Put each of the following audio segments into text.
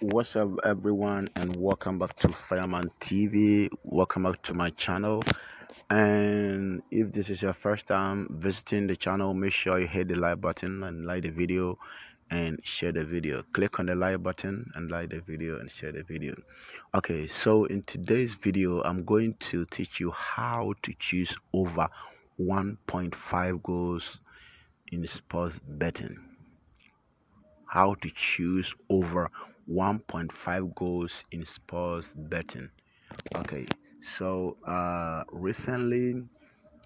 What's up, everyone, and welcome back to Fireman TV. Welcome back to my channel. And if this is your first time visiting the channel, make sure you hit the like button and like the video and share the video. Click on the like button and like the video and share the video. Okay, so in today's video, I'm going to teach you how to choose over 1.5 goals in sports betting how to choose over 1.5 goals in sports betting. Okay so uh recently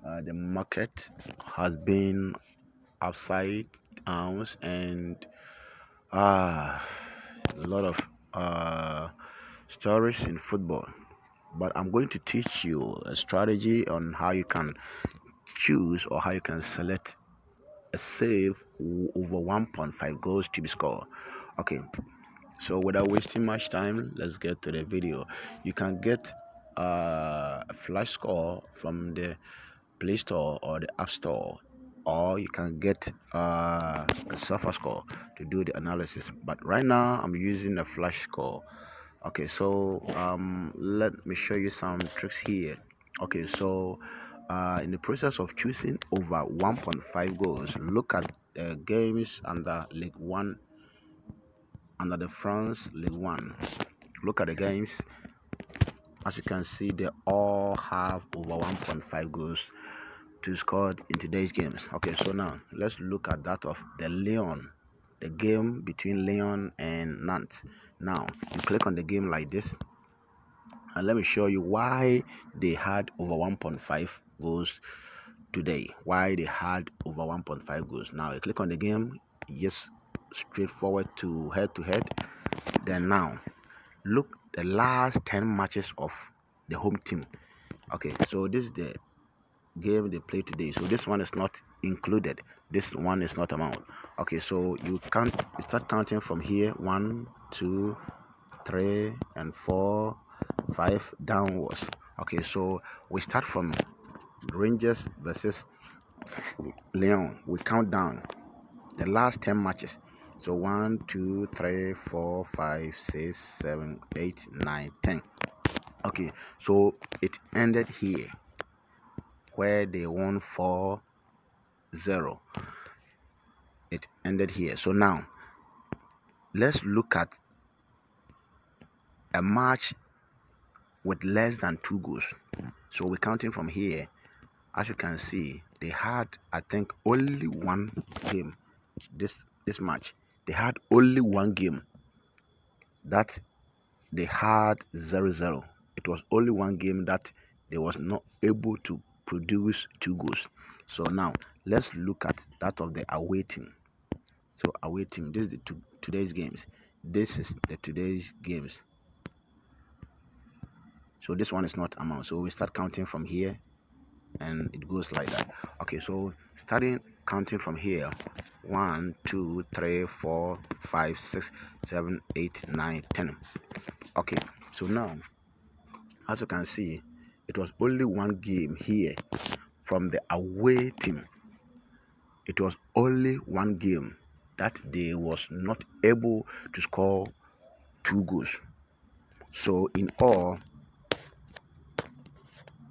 uh, the market has been upside down and uh a lot of uh stories in football. But i'm going to teach you a strategy on how you can choose or how you can select a save over 1.5 goals to be scored. Okay so without wasting much time let's get to the video. You can get uh, a Flashscore from the play store or the app store or you can get uh, a SofaScore to do the analysis. But right now i'm using a Flashscore. Okay so um, let me show you some tricks here. Okay so uh, in the process of choosing over 1.5 goals, look at uh, games under League One, under the France League One. Look at the games. As you can see, they all have over 1.5 goals to score in today's games. Okay, so now let's look at that of the Lyon, the game between Lyon and Nantes. Now you click on the game like this, and let me show you why they had over 1.5 goals today why they had over 1.5 goals now I click on the game yes straightforward to head to head. Then now look the last 10 matches of the home team. Okay so this is the game they play today. So this one is not included. This one is not amount. Okay so you can't you start counting from here. One two three and four five downwards. Okay so we start from Rangers versus Lyon. We count down the last 10 matches. So 1, 2, 3, 4, 5, 6, 7, 8, 9, 10. Okay, so it ended here where they won 4 0. It ended here. So now let's look at a match with less than two goals. So we're counting from here as you can see they had i think only one game this this match they had only one game. That they had 0 0 it was only one game that they was not able to produce two goals. So now let's look at that of the away team. So away team this is the two, today's games. This is the today's games. So this one is not amount. So we start counting from here and it goes like that. Okay so starting counting from here. One two three four five six seven eight nine ten. Okay so now as you can see it was only one game here from the away team. It was only one game. That they was not able to score two goals. So in all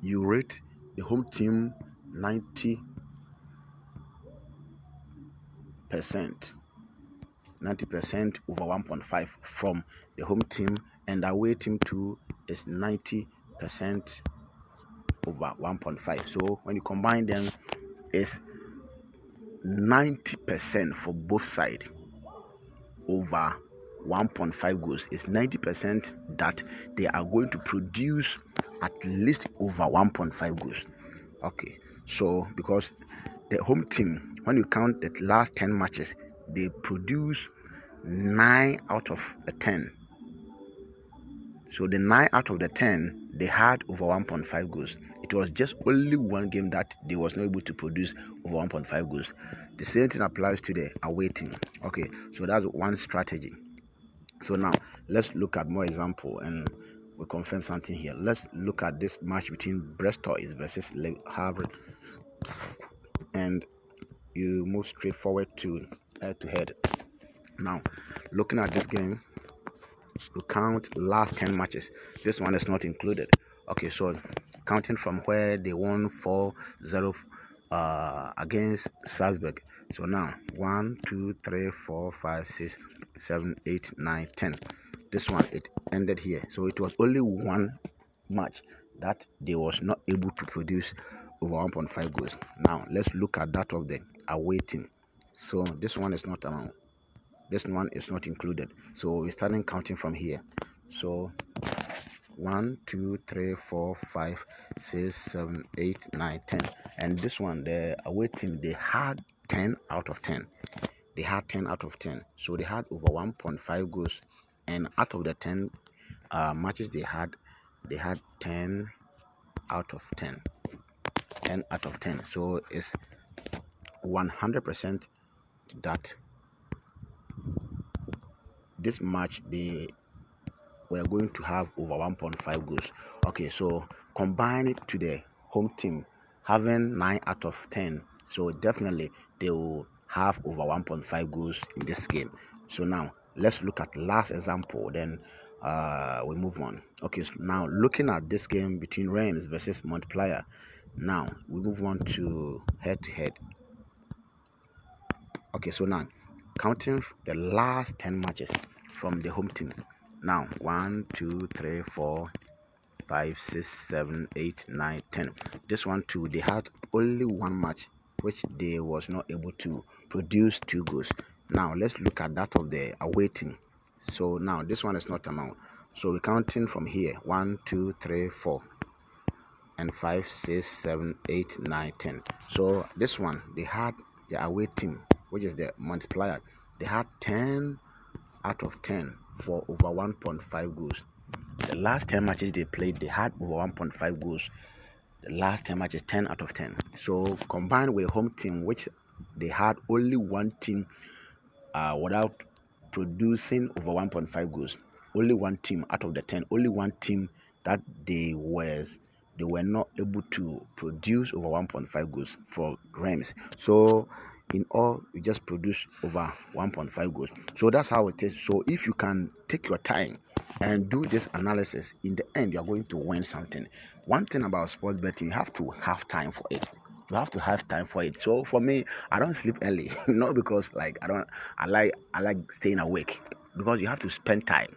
you rate the home team 90 percent 90 percent over 1.5 from the home team and away team 2 is 90 percent over 1.5 so when you combine them it's 90 percent for both sides over 1.5 goals is 90 percent that they are going to produce at least over 1.5 goals. Okay, so because the home team, when you count the last 10 matches, they produce 9 out of a 10. So the 9 out of the 10, they had over 1.5 goals. It was just only one game that they was not able to produce over 1.5 goals. The same thing applies to the away team. Okay, so that's one strategy. So now let's look at more example and we confirm something here. Let's look at this match between Brest versus Le Havre, and you move straight forward to head to head. Now, looking at this game, you count last 10 matches. This one is not included. Okay so counting from where they won 4-0 uh, against Salzburg. So now 1 2 3 4 5 6 7 8 9 10 this one it ended here. So it was only one match that they was not able to produce over 1.5 goals. Now let's look at that of the away team. So this one is not amount. This one is not included. So we're starting counting from here. So one two three four five six seven eight nine ten. And this one the away team they had 10 out of 10 they had 10 out of 10 so they had over 1.5 goals. And out of the 10 uh, matches they had they had 10 out of 10 10 out of 10 so it's 100 percent that this match they were going to have over 1.5 goals. Okay so combine it to the home team having 9 out of 10 so definitely they will have over 1.5 goals in this game. So now let's look at last example then uh we move on. Okay so now looking at this game between Reims versus Montpellier now we move on to head to head. Okay so now counting the last 10 matches from the home team. Now one two three four five six seven eight nine ten. This one too they had only one match which they was not able to produce two goals. Now let's look at that of the awaiting so now this one is not amount. So we're counting from here. One two three four and five six seven eight nine ten so this one they had the away team which is the Montpellier they had 10 out of 10 for over 1.5 goals. The last 10 matches they played, they had over 1.5 goals. The last 10 matches, 10 out of 10. So combined with home team, which they had only one team uh, without producing over 1.5 goals. Only one team out of the 10, only one team that they was they were not able to produce over 1.5 goals for Reims. So in all you just produce over 1.5 goals. So that's how it is. So if you can take your time and do this analysis in the end you're going to win something. One thing about sports betting you have to have time for it. You have to have time for it. So for me i don't sleep early. Not because like i don't i like i like staying awake. Because you have to spend time.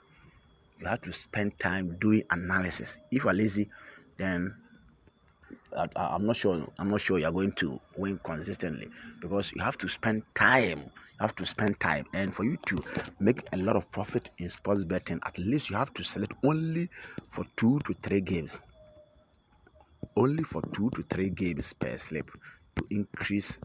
You have to spend time doing analysis. If you're lazy then I, am not sure. I'm not sure you're going to win consistently because you have to spend time. You have to spend time, and for you to make a lot of profit in sports betting, at least you have to select only for two to three games. Only for two to three games per slip to increase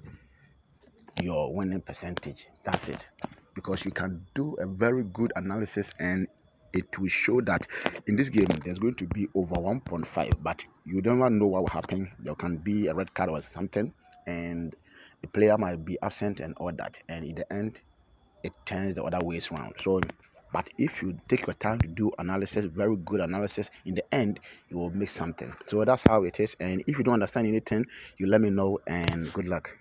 your winning percentage. That's it. Because you can do a very good analysis and it will show that in this game there's going to be over 1.5 but you never know what will happen. There can be a red card or something and the player might be absent and all that and in the end it turns the other ways around so but if you take your time to do analysis very good analysis in the end you will make something. So that's how it is and if you don't understand anything you let me know and good luck